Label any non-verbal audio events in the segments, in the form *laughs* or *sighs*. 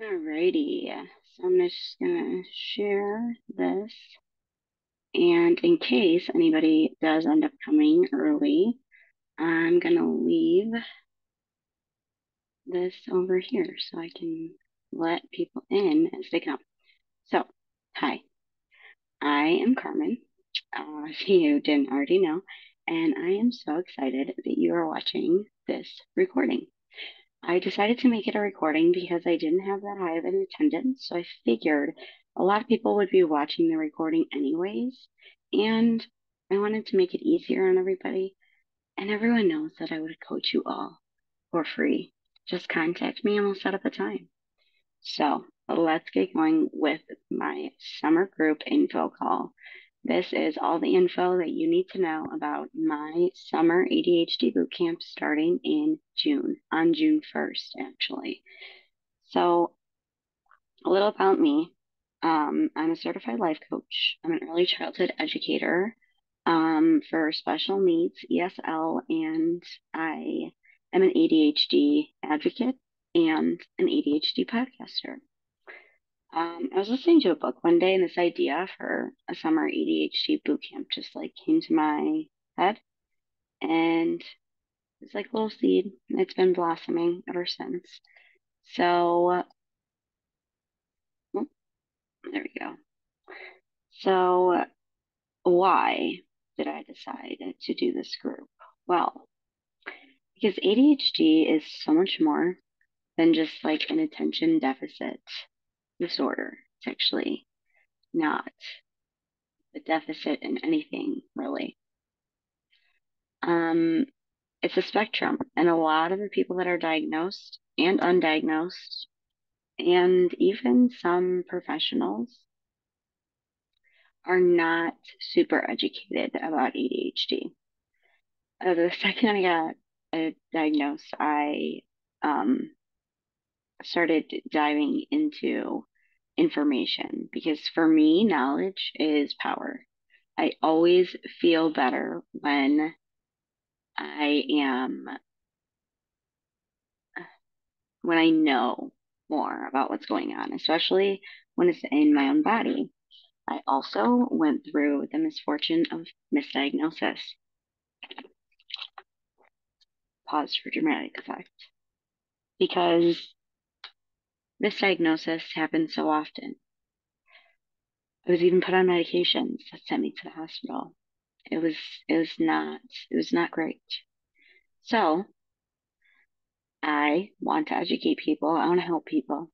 Alrighty, so I'm just gonna share this. And in case anybody does end up coming early, I'm gonna leave this over here so I can let people in as they come. So, hi, I am Carmen, uh, *laughs* if you didn't already know, and I am so excited that you are watching this recording. I decided to make it a recording because I didn't have that high of an attendance. So I figured a lot of people would be watching the recording anyways. And I wanted to make it easier on everybody. And everyone knows that I would coach you all for free. Just contact me and we'll set up a time. So let's get going with my summer group info call. This is all the info that you need to know about my summer ADHD bootcamp starting in June, on June 1st, actually. So, a little about me. Um, I'm a certified life coach. I'm an early childhood educator um, for special needs, ESL, and I am an ADHD advocate and an ADHD podcaster. Um, I was listening to a book one day, and this idea for a summer ADHD boot camp just like came to my head, and it's like a little seed. It's been blossoming ever since. So, oh, there we go. So, why did I decide to do this group? Well, because ADHD is so much more than just like an attention deficit disorder. It's actually not a deficit in anything, really. Um, it's a spectrum, and a lot of the people that are diagnosed and undiagnosed, and even some professionals, are not super educated about ADHD. Uh, the *laughs* second I got uh, diagnosed, I um, started diving into information because for me, knowledge is power. I always feel better when I am, when I know more about what's going on, especially when it's in my own body. I also went through the misfortune of misdiagnosis. Pause for dramatic effect. Because misdiagnosis happens so often. I was even put on medications that sent me to the hospital. It was it was not it was not great. So I want to educate people, I want to help people,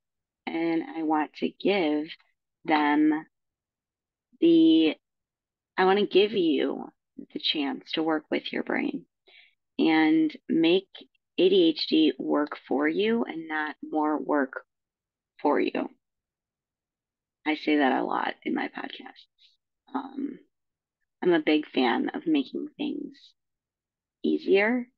and I want to give them the I want to give you the chance to work with your brain and make ADHD work for you and not more work for you. I say that a lot in my podcasts. Um, I'm a big fan of making things easier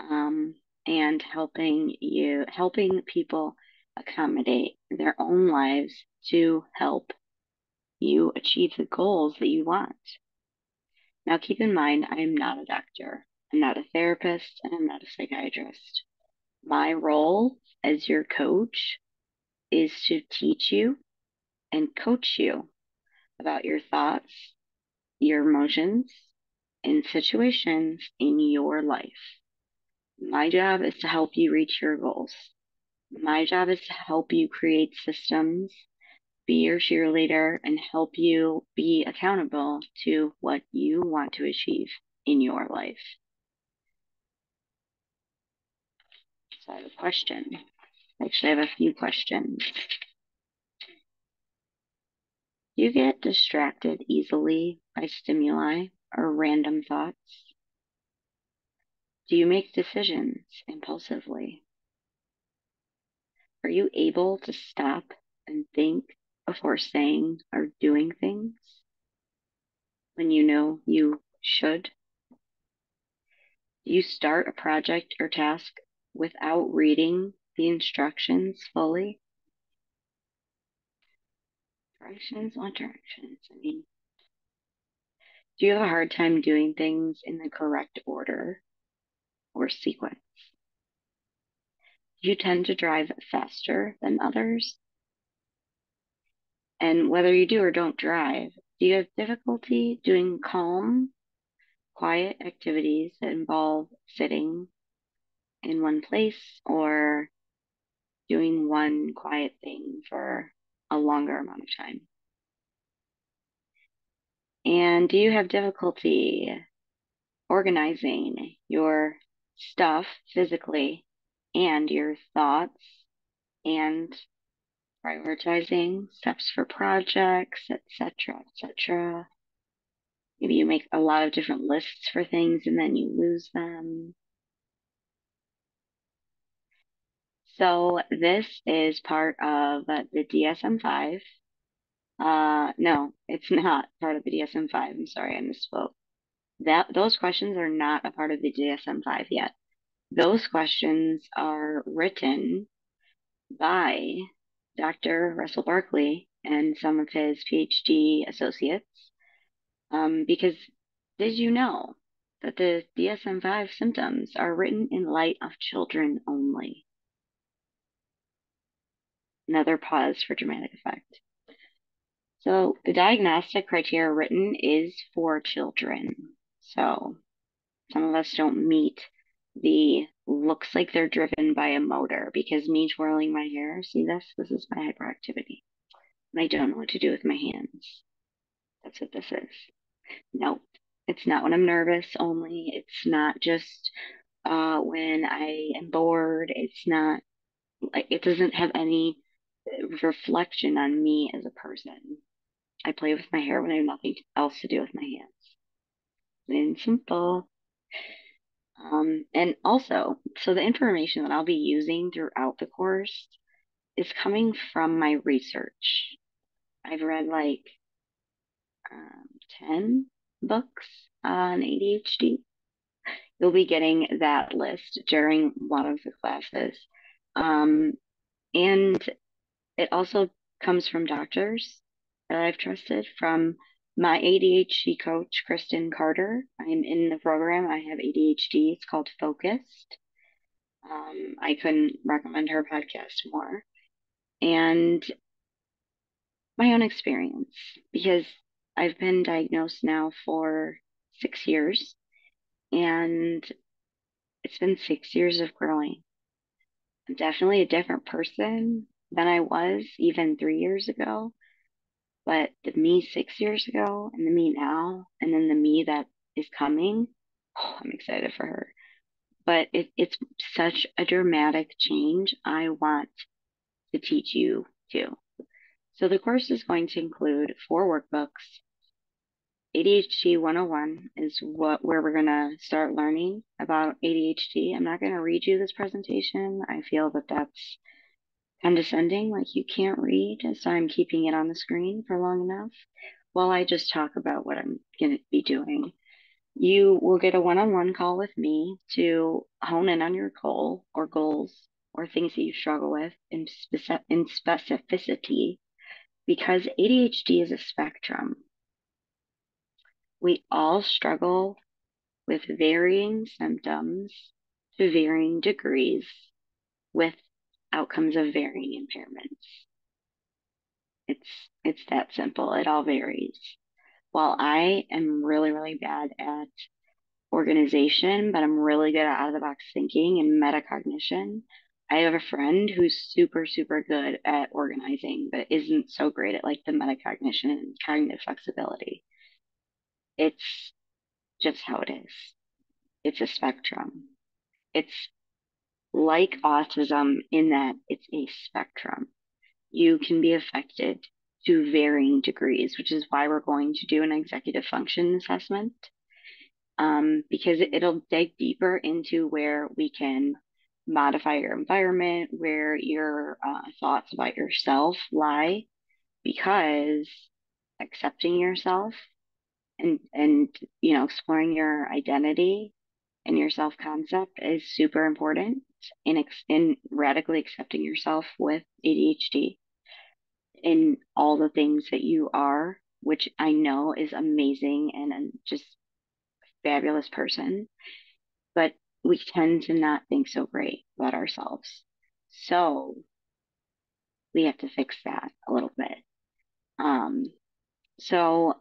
um, and helping you, helping people accommodate their own lives to help you achieve the goals that you want. Now, keep in mind, I am not a doctor, I'm not a therapist, and I'm not a psychiatrist. My role as your coach is to teach you and coach you about your thoughts, your emotions, and situations in your life. My job is to help you reach your goals. My job is to help you create systems, be your cheerleader, and help you be accountable to what you want to achieve in your life. So I have a question. Actually, I have a few questions. Do you get distracted easily by stimuli or random thoughts? Do you make decisions impulsively? Are you able to stop and think before saying or doing things when you know you should? Do you start a project or task without reading the instructions fully? Directions, what directions? I mean, do you have a hard time doing things in the correct order or sequence? Do you tend to drive faster than others? And whether you do or don't drive, do you have difficulty doing calm, quiet activities that involve sitting in one place or doing one quiet thing for a longer amount of time? And do you have difficulty organizing your stuff physically and your thoughts and prioritizing steps for projects, etc., etc. Maybe you make a lot of different lists for things and then you lose them. So this is part of the DSM-5. Uh, no, it's not part of the DSM-5. I'm sorry, I misspoke. That those questions are not a part of the DSM-5 yet. Those questions are written by Dr. Russell Barkley and some of his PhD associates. Um, because did you know that the DSM 5 symptoms are written in light of children only? Another pause for dramatic effect. So the diagnostic criteria written is for children. So some of us don't meet the looks like they're driven by a motor because me twirling my hair, see this? This is my hyperactivity. And I don't know what to do with my hands. That's what this is. Nope. It's not when I'm nervous only. It's not just uh, when I am bored. It's not like it doesn't have any reflection on me as a person. I play with my hair when I have nothing else to do with my hands. Plain simple. Um, and also, so the information that I'll be using throughout the course is coming from my research. I've read like um, 10 books on ADHD. You'll be getting that list during one of the classes. Um, and it also comes from doctors that I've trusted, from my ADHD coach, Kristen Carter. I'm in the program. I have ADHD. It's called Focused. Um, I couldn't recommend her podcast more. And my own experience, because I've been diagnosed now for six years, and it's been six years of growing. I'm definitely a different person than I was even three years ago. But the me six years ago and the me now, and then the me that is coming, oh, *sighs* I'm excited for her. But it, it's such a dramatic change. I want to teach you too. So the course is going to include four workbooks. ADHD 101 is what where we're going to start learning about ADHD. I'm not going to read you this presentation. I feel that that's condescending, like you can't read, so I'm keeping it on the screen for long enough while I just talk about what I'm going to be doing. You will get a one on one call with me to hone in on your goal or goals or things that you struggle with in, speci- in specificity because ADHD is a spectrum. We all struggle with varying symptoms to varying degrees with outcomes of varying impairments. It's it's that simple. It all varies. While I am really, really bad at organization, but I'm really good at out of the box thinking and metacognition. I have a friend who's super, super good at organizing, but isn't so great at like the metacognition and cognitive flexibility. It's just how it is. It's a spectrum. It's like autism in that it's a spectrum. You can be affected to varying degrees, which is why we're going to do an executive function assessment. Um, because it'll dig deeper into where we can modify your environment, where your uh, thoughts about yourself lie, because accepting yourself and and you know exploring your identity and your self concept is super important in, ex- in radically accepting yourself with ADHD in all the things that you are, which I know is amazing and, and just fabulous person. But we tend to not think so great about ourselves. So we have to fix that a little bit. Um, so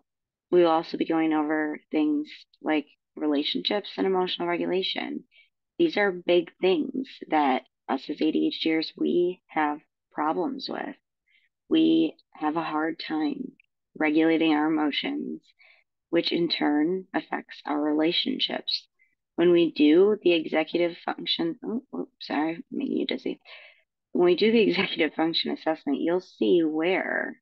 we will also be going over things like relationships and emotional regulation. These are big things that us as ADHDers, we have problems with. We have a hard time regulating our emotions, which in turn affects our relationships. When we do the executive function, oh, oh sorry, making you dizzy. When we do the *laughs* executive function assessment, you'll see where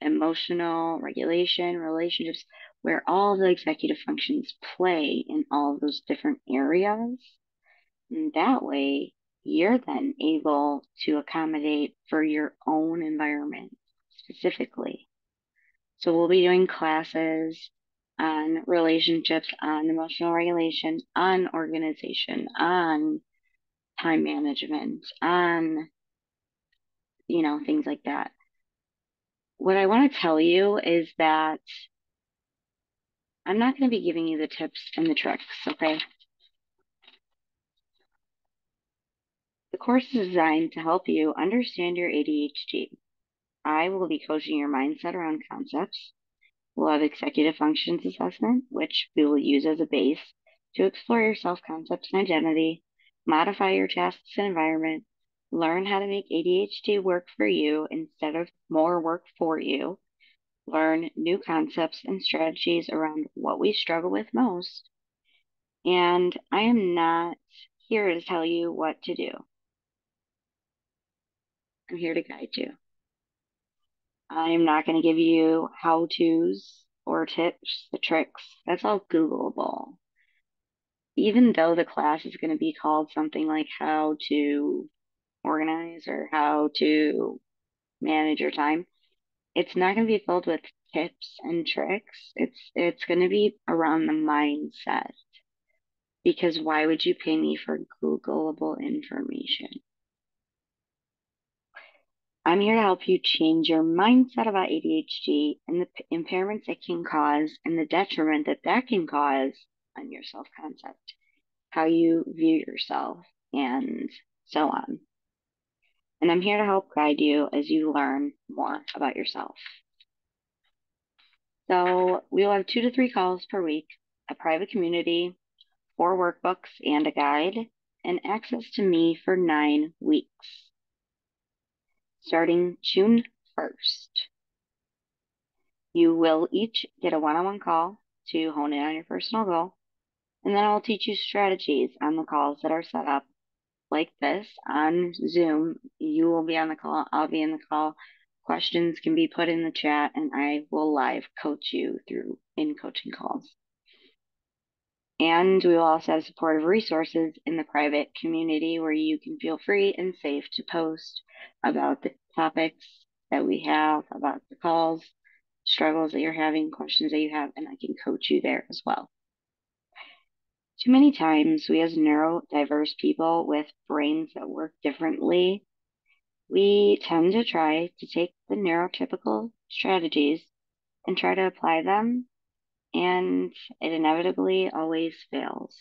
emotional regulation, relationships, where all the executive functions play in all those different areas. And that way, you're then able to accommodate for your own environment specifically. So we'll be doing classes on relationships, on emotional regulation, on organization, on time management, on, you know, things like that what I want to tell you is that I'm not going to be giving you the tips and the tricks, okay? The course is designed to help you understand your ADHD. I will be coaching your mindset around concepts. We'll have executive functions assessment, which we will use as a base to explore your self concepts and identity, modify your tasks and environment, learn how to make ADHD work for you instead of more work for you, learn new concepts and strategies around what we struggle with most. And I am not here to tell you what to do. I'm here to guide you. I am not going to give you how to's or tips, the tricks. That's all Googleable. Even though the class is going to be called something like how to organize or how to manage your time, it's not going to be filled with tips and tricks. It's it's going to be around the mindset. Because why would you pay me for Googleable information? I'm here to help you change your mindset about ADHD and the impairments it can cause and the detriment that that can cause on your self concept, how you view yourself, and so on and I'm here to help guide you as you learn more about yourself. So we will have two to three calls per week, a private community, four workbooks and a guide, and access to me for nine weeks. Starting June 1st, you will each get a one-on-one call to hone in on your personal goal, and then I'll teach you strategies on the calls that are set up like this on Zoom. You will be on the call, I'll be in the call. Questions can be put in the chat, and I will live coach you through in coaching calls. And we will also have supportive resources in the private community where you can feel free and safe to post about the topics that we have, about the calls, struggles that you're having, questions that you have, and I can coach you there as well. Too many times, we as neurodiverse people with brains that work differently, we tend to try to take the neurotypical strategies and try to apply them, and it inevitably always fails.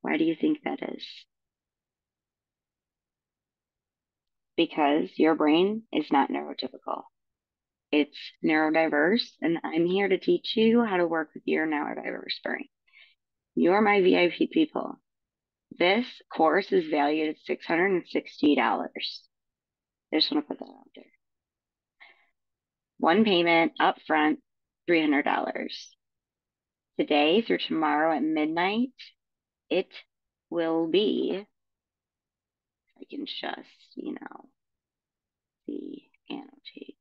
Why do you think that is? Because your brain is not neurotypical. It's neurodiverse, and I'm here to teach you how to work with your neurodiverse brain. You're my VIP people. This course is valued at $660. I just want to put that out there. One payment up front, $300. Today through tomorrow at midnight, it will be, I can just, you know, see, annotate.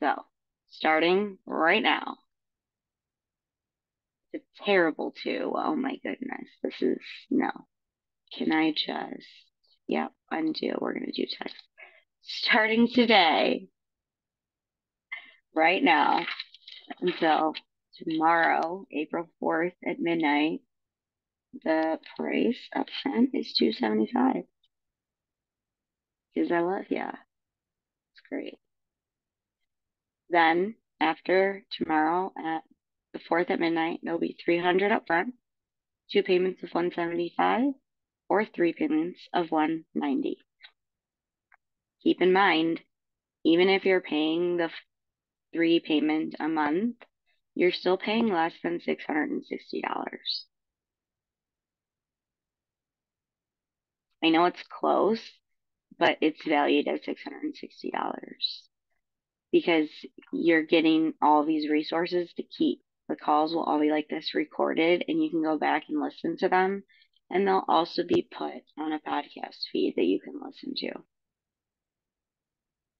So, starting right now, it's a terrible too. Oh my goodness. This is no. Can I just yep, undo. We're gonna do text. Starting today, right now, until tomorrow, April 4th at midnight, the price up front is 275 Because I love ya. It's great. Then after tomorrow at the fourth at midnight, there'll be 300 up front, two payments of 175, or three payments of 190. Keep in mind, even if you're paying the three payment a month, you're still paying less than $660. I know it's close, but it's valued at $660 because you're getting all these resources to keep. The calls will all be like this recorded, and you can go back and listen to them. And they'll also be put on a podcast feed that you can listen to.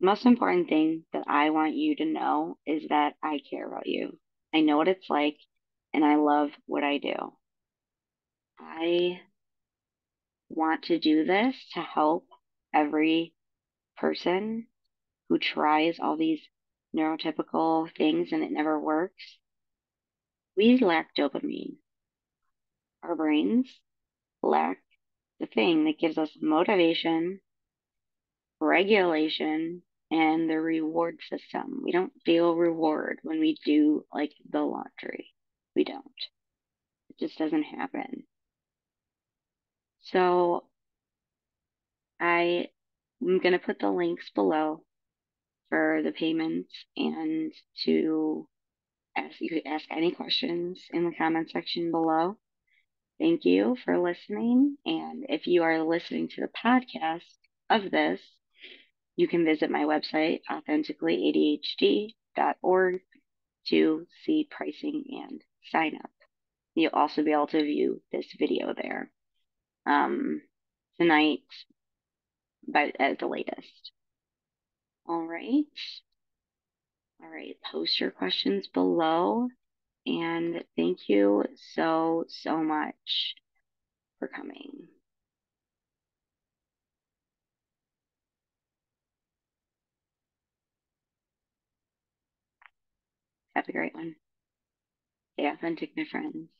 Most important thing that I want you to know is that I care about you. I know what it's like, and I love what I do. I want to do this to help every person who tries all these neurotypical things and it never works. We lack dopamine. Our brains lack the thing that gives us motivation, regulation, and the reward system. We don't feel reward when we do like the laundry. We don't. It just doesn't happen. So I am going to put the links below for the payments and to ask you could ask any questions in the comment section below. Thank you for listening. And if you are listening to the podcast of this, you can visit my website, authenticallyadhd.org, to see pricing and sign up. You'll also be able to view this video there um, tonight, but at the latest. All right. All right. Post your questions below. And thank you so, so much for coming. Have a great one. Stay authentic, my friends.